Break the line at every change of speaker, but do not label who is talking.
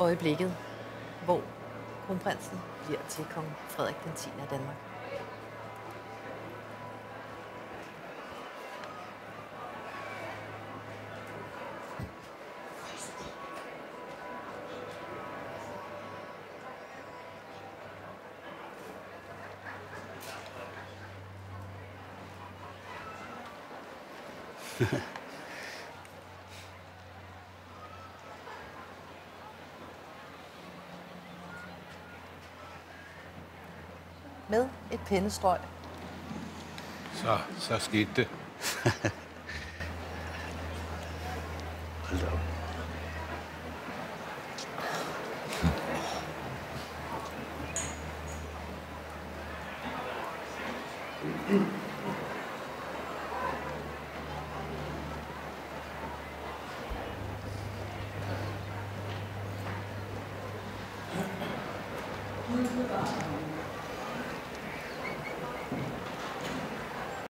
øjeblikket, hvor kronprinsen bliver til kong Frederik den 10. af Danmark. med et pennestrøg.
Så, så skete det.
Hold op.